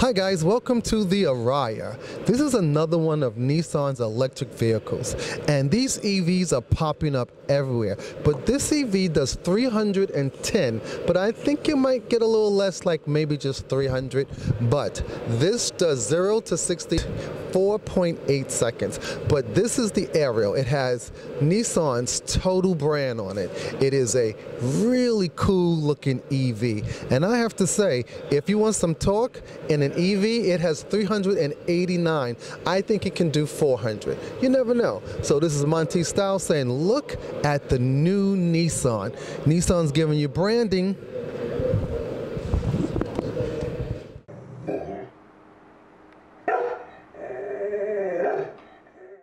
Hi guys, welcome to the Ariya. This is another one of Nissan's electric vehicles and these EVs are popping up everywhere. But this EV does 310, but I think you might get a little less like maybe just 300. But this does 0 to 60 4.8 seconds. But this is the Ariya. It has Nissan's total brand on it. It is a really cool looking EV. And I have to say, if you want some torque in an EV, it has 389. I think it can do 400. You never know. So this is Monty Style saying, look at the new Nissan. Nissan's giving you branding